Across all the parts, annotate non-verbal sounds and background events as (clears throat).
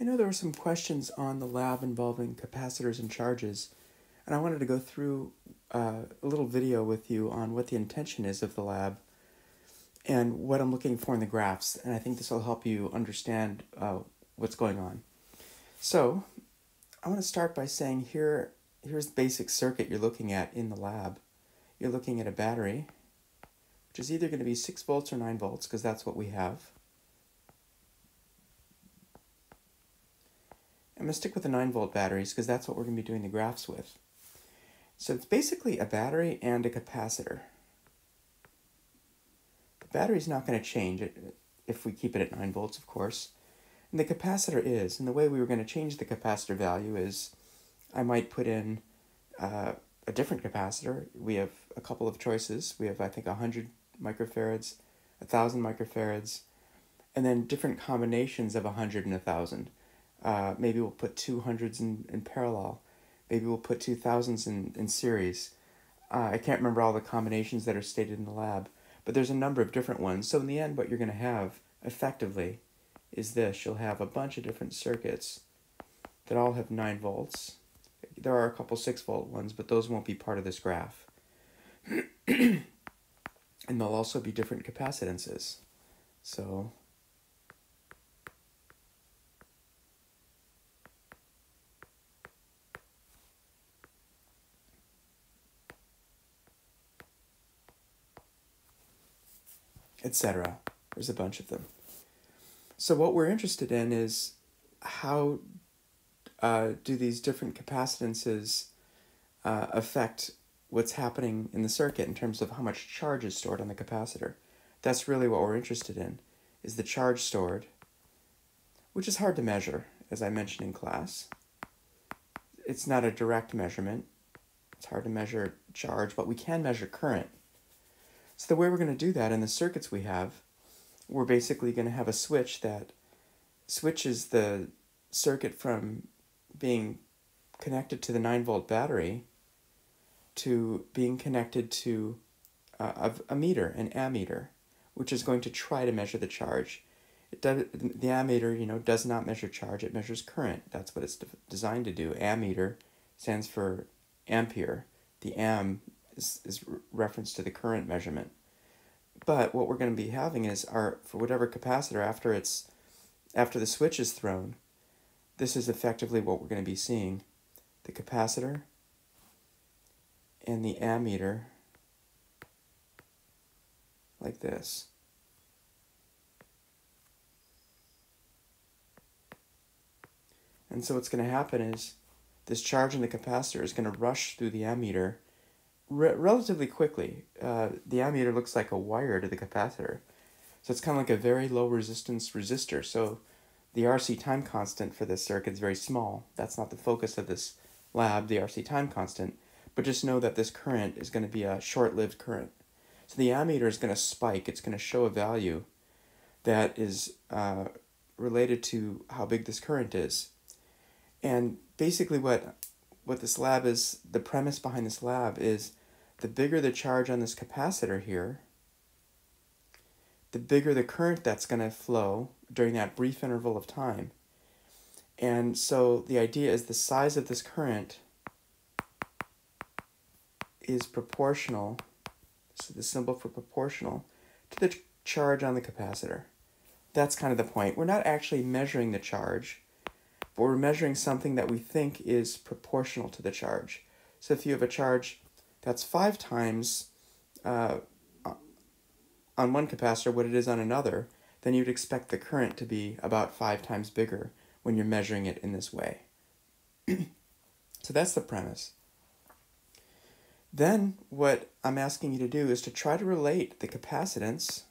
I know there were some questions on the lab involving capacitors and charges, and I wanted to go through uh, a little video with you on what the intention is of the lab and what I'm looking for in the graphs, and I think this will help you understand uh, what's going on. So, I want to start by saying here, here's the basic circuit you're looking at in the lab. You're looking at a battery, which is either going to be 6 volts or 9 volts, because that's what we have. I'm going to stick with the 9 volt batteries because that's what we're going to be doing the graphs with. So it's basically a battery and a capacitor. The battery is not going to change if we keep it at 9 volts, of course. And the capacitor is. And the way we were going to change the capacitor value is I might put in uh, a different capacitor. We have a couple of choices. We have, I think, 100 microfarads, 1,000 microfarads, and then different combinations of 100 and 1,000. Uh, maybe we'll put two hundreds in, in parallel. Maybe we'll put two thousands in, in series. Uh, I can't remember all the combinations that are stated in the lab, but there's a number of different ones. So in the end, what you're going to have effectively is this. You'll have a bunch of different circuits that all have 9 volts. There are a couple 6 volt ones, but those won't be part of this graph. (clears throat) and there'll also be different capacitances. So etc. There's a bunch of them. So what we're interested in is how uh, do these different capacitances uh, affect what's happening in the circuit in terms of how much charge is stored on the capacitor. That's really what we're interested in, is the charge stored, which is hard to measure, as I mentioned in class. It's not a direct measurement. It's hard to measure charge, but we can measure current. So the way we're going to do that in the circuits we have, we're basically going to have a switch that switches the circuit from being connected to the 9 volt battery to being connected to a, a meter, an ammeter, which is going to try to measure the charge. It does, the ammeter, you know, does not measure charge, it measures current. That's what it's de designed to do. Ammeter stands for ampere. The am is, is reference to the current measurement. But what we're going to be having is our, for whatever capacitor, after it's, after the switch is thrown, this is effectively what we're going to be seeing. The capacitor and the ammeter like this. And so what's going to happen is this charge in the capacitor is going to rush through the ammeter re relatively quickly. Uh, the ammeter looks like a wire to the capacitor. So it's kind of like a very low resistance resistor. So the RC time constant for this circuit is very small. That's not the focus of this lab, the RC time constant. But just know that this current is going to be a short-lived current. So the ammeter is going to spike. It's going to show a value that is uh, related to how big this current is. And basically what what this lab is, the premise behind this lab is the bigger the charge on this capacitor here, the bigger the current that's going to flow during that brief interval of time. And so the idea is the size of this current is proportional, so the symbol for proportional, to the charge on the capacitor. That's kind of the point. We're not actually measuring the charge, but we're measuring something that we think is proportional to the charge. So if you have a charge that's five times uh, on one capacitor what it is on another, then you'd expect the current to be about five times bigger when you're measuring it in this way. (clears throat) so that's the premise. Then what I'm asking you to do is to try to relate the capacitance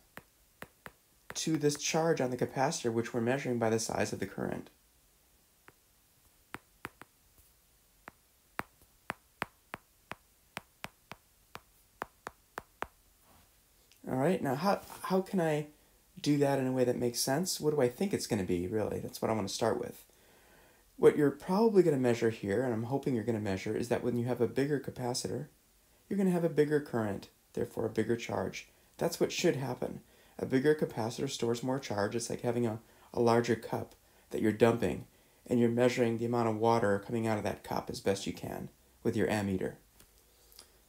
to this charge on the capacitor which we're measuring by the size of the current. All right, now how, how can I do that in a way that makes sense? What do I think it's going to be, really? That's what I want to start with. What you're probably going to measure here, and I'm hoping you're going to measure, is that when you have a bigger capacitor, you're going to have a bigger current, therefore a bigger charge. That's what should happen. A bigger capacitor stores more charge. It's like having a, a larger cup that you're dumping. and you're measuring the amount of water coming out of that cup as best you can with your ammeter.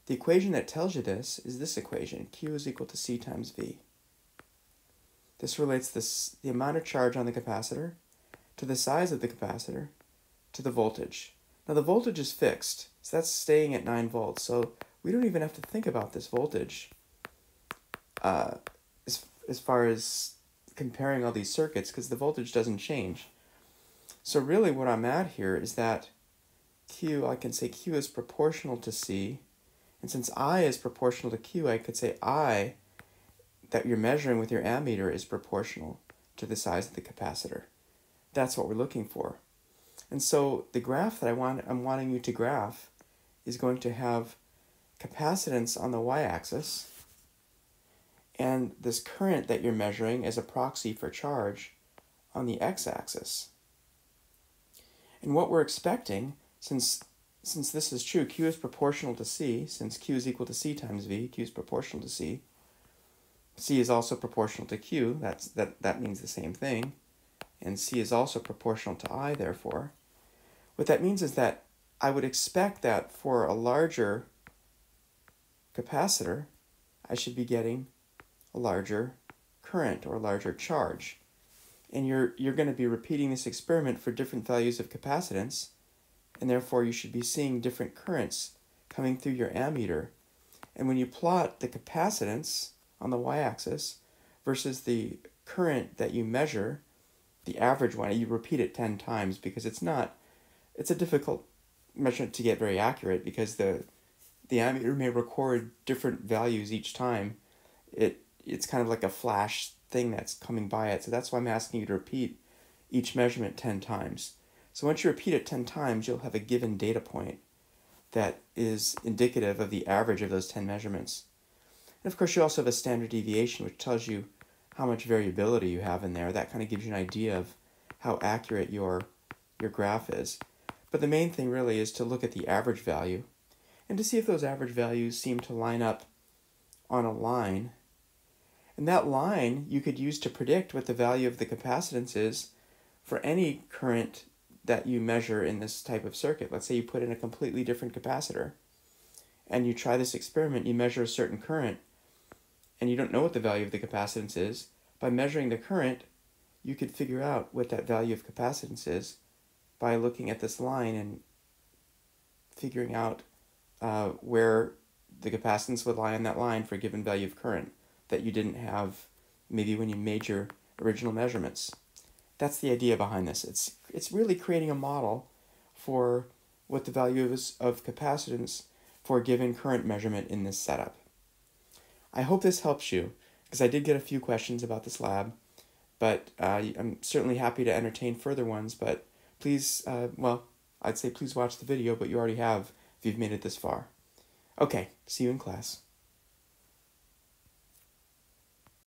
The equation that tells you this is this equation, Q is equal to C times V. This relates this, the amount of charge on the capacitor to the size of the capacitor to the voltage. Now the voltage is fixed, so that's staying at 9 volts, so we don't even have to think about this voltage uh, as, as far as comparing all these circuits because the voltage doesn't change. So really what I'm at here is that Q, I can say Q is proportional to C, and since I is proportional to Q, I could say I that you're measuring with your ammeter is proportional to the size of the capacitor. That's what we're looking for. And so the graph that I want, I'm wanting you to graph is going to have capacitance on the y-axis and this current that you're measuring as a proxy for charge on the x-axis. And what we're expecting, since, since this is true, Q is proportional to C, since Q is equal to C times V, Q is proportional to C, C is also proportional to Q, that's, that, that means the same thing, and C is also proportional to I, therefore. What that means is that I would expect that for a larger capacitor, I should be getting a larger current or larger charge. And you're, you're going to be repeating this experiment for different values of capacitance, and therefore you should be seeing different currents coming through your ammeter. And when you plot the capacitance on the y-axis versus the current that you measure, the average one, you repeat it 10 times because it's not, it's a difficult measurement to get very accurate because the, the ammeter may record different values each time. It, it's kind of like a flash thing that's coming by it. So that's why I'm asking you to repeat each measurement 10 times. So once you repeat it 10 times, you'll have a given data point that is indicative of the average of those 10 measurements. And of course, you also have a standard deviation, which tells you how much variability you have in there. That kind of gives you an idea of how accurate your, your graph is. But the main thing really is to look at the average value and to see if those average values seem to line up on a line. And that line you could use to predict what the value of the capacitance is for any current that you measure in this type of circuit. Let's say you put in a completely different capacitor and you try this experiment, you measure a certain current, and you don't know what the value of the capacitance is, by measuring the current, you could figure out what that value of capacitance is by looking at this line and figuring out uh, where the capacitance would lie on that line for a given value of current that you didn't have maybe when you made your original measurements. That's the idea behind this. It's, it's really creating a model for what the value is of capacitance for a given current measurement in this setup. I hope this helps you, because I did get a few questions about this lab, but uh, I'm certainly happy to entertain further ones, but please, uh, well, I'd say please watch the video, but you already have if you've made it this far. Okay, see you in class.